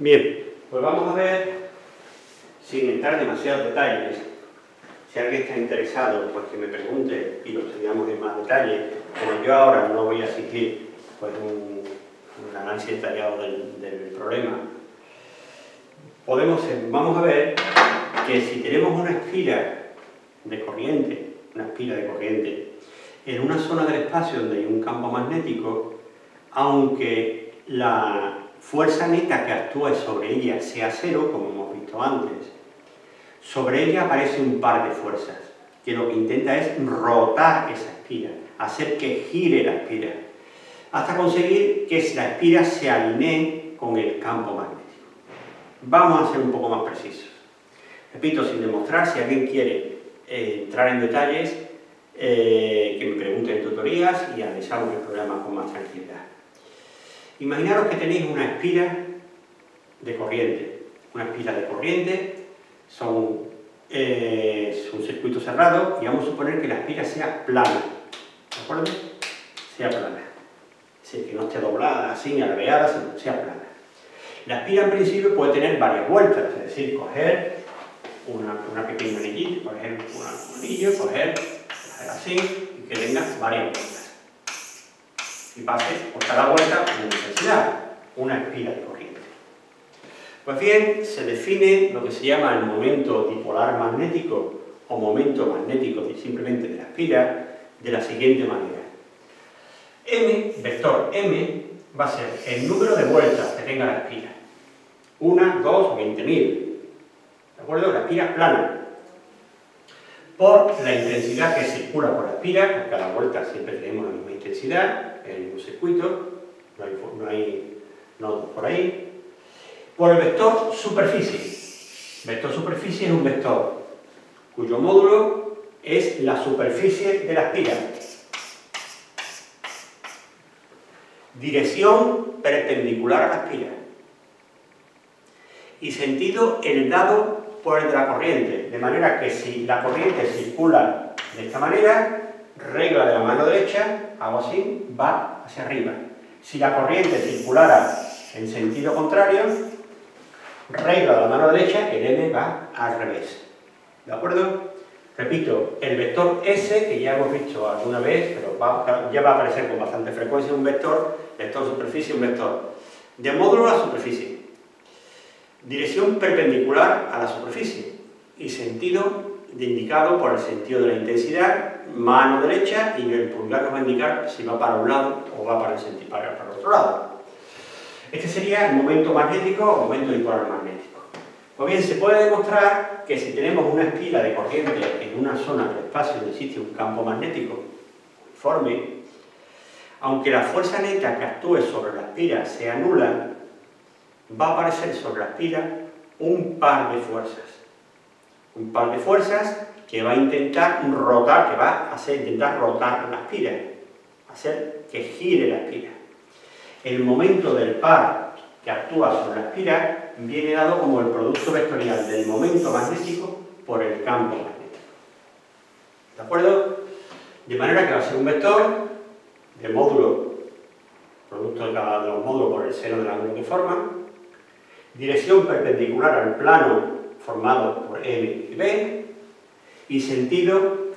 Bien, pues vamos a ver, sin entrar en demasiados detalles, si alguien está interesado, pues que me pregunte y lo estudiamos en más detalle, como yo ahora no voy a exigir pues, un, análisis detallado del, problema, podemos, vamos a ver que si tenemos una espira de corriente, una espira de corriente, en una zona del espacio donde hay un campo magnético, aunque la fuerza neta que actúe sobre ella sea cero, como hemos visto antes, sobre ella aparece un par de fuerzas, que lo que intenta es rotar esa espira, hacer que gire la espira, hasta conseguir que la espira se alinee con el campo magnético. Vamos a ser un poco más precisos. Repito, sin demostrar, si alguien quiere eh, entrar en detalles, eh, que me pregunte en tutorías y analizamos el programa con más tranquilidad. Imaginaros que tenéis una espira de corriente. Una espira de corriente son, eh, es un circuito cerrado y vamos a suponer que la espira sea plana. ¿De acuerdo? Sea plana. Es decir, que no esté doblada, así, alveada, sino sea plana. La espira en principio puede tener varias vueltas, es decir, coger una, una pequeña anillita, coger un anillo, coger, hacer así, y que tenga varias vueltas y pase por cada vuelta una intensidad, una espira de corriente. Pues bien, se define lo que se llama el momento dipolar magnético o momento magnético simplemente de la espira de la siguiente manera. M, vector M, va a ser el número de vueltas que tenga la espira. Una, dos, veinte mil. ¿De acuerdo? La espira plana. Por la intensidad que circula por la espira, cada vuelta siempre tenemos la misma intensidad, en un circuito, no hay, no hay nodos por ahí, por el vector superficie. Vector superficie es un vector cuyo módulo es la superficie de la espira. Dirección perpendicular a la espira. Y sentido el dado por el de la corriente. De manera que si la corriente circula de esta manera, regla de la mano derecha, hago así, va hacia arriba. Si la corriente circulara en sentido contrario, regla de la mano derecha, el m va al revés. ¿De acuerdo? Repito, el vector S, que ya hemos visto alguna vez, pero ya va a aparecer con bastante frecuencia un vector, vector superficie, un vector de módulo a la superficie. Dirección perpendicular a la superficie y sentido indicado por el sentido de la intensidad mano derecha y el pulgar nos va a indicar si va para un lado o va para el, sentido, para, el otro lado. Este sería el momento magnético o momento dipolar magnético. Pues bien, se puede demostrar que si tenemos una espira de corriente en una zona del espacio donde existe un campo magnético uniforme, aunque la fuerza neta que actúe sobre la espira sea nula, va a aparecer sobre la espira un par de fuerzas. Un par de fuerzas que va a intentar rotar, que va a hacer, intentar rotar la espira, hacer que gire la espira. El momento del par que actúa sobre la espira viene dado como el producto vectorial del momento magnético por el campo magnético. ¿De acuerdo? De manera que va a ser un vector de módulo, producto de cada de los módulos por el seno del ángulo que forma, dirección perpendicular al plano formado por M y B, y sentido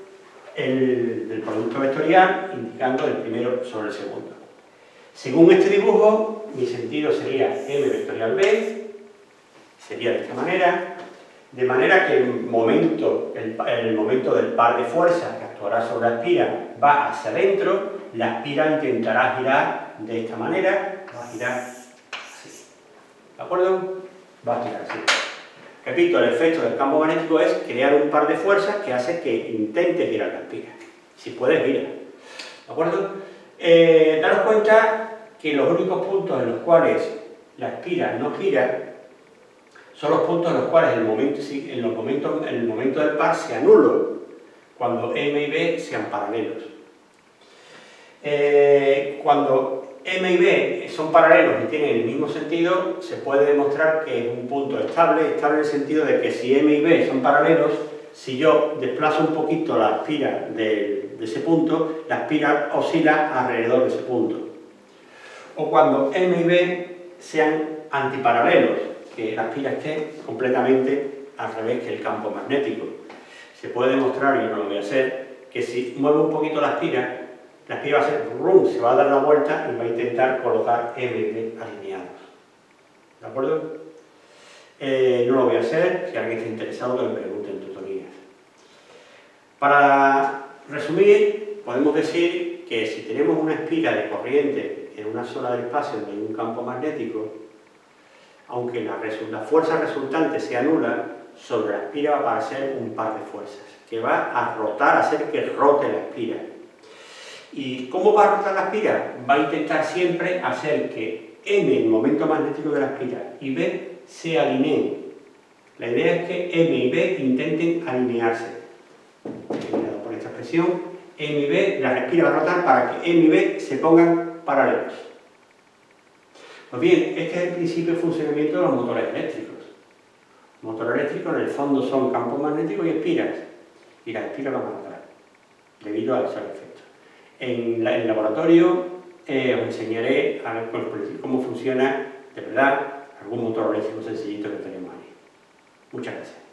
el, del producto vectorial indicando el primero sobre el segundo. Según este dibujo, mi sentido sería m vectorial b, sería de esta manera, de manera que el momento, el, momento del par de fuerzas que actuará sobre la espira va hacia adentro, la espira intentará girar de esta manera, va a girar así. ¿De acuerdo? Va a girar así. Repito, el efecto del campo magnético es crear un par de fuerzas que hace que intente girar la espira. Si puedes, gira. ¿De acuerdo? Eh, daros cuenta que los únicos puntos en los cuales la espira no gira son los puntos en los cuales el momento, en los momentos, en el momento del par se anula cuando M y B sean paralelos. Eh, cuando M y B son paralelos y tienen el mismo sentido, se puede demostrar que es un punto estable, estable en el sentido de que si M y B son paralelos, si yo desplazo un poquito la espira de, ese punto, la espira oscila alrededor de ese punto. O cuando M y B sean antiparalelos, que la espira esté completamente al revés que el campo magnético. Se puede demostrar, y no lo voy a hacer, que si muevo un poquito la espira, la espira va a hacer rum, se va a dar la vuelta y va a intentar colocar M alineados. ¿De acuerdo? Eh, no lo voy a hacer, si alguien está interesado que me pregunte en tutorías. Para resumir, podemos decir que si tenemos una espira de corriente en una zona del espacio donde hay un campo magnético, aunque la, la fuerza resultante sea nula, sobre la espira va a aparecer un par de fuerzas, que va a rotar, a hacer que rote la espira. ¿Y cómo va a rotar la espira? Va a intentar siempre hacer que M, el momento magnético de la espira, y B se alineen. La idea es que M y B intenten alinearse. Por esta expresión, M y B, la espira va a rotar para que M y B se pongan paralelos. Pues bien, este es el principio de funcionamiento de los motores eléctricos. Los motores eléctricos en el fondo son campos magnéticos y espiras. Y las espiras van a rotar, debido a ese efecto. En, el laboratorio eh, os enseñaré a cómo funciona de verdad algún motor eléctrico sencillito que tenemos ahí. Muchas gracias.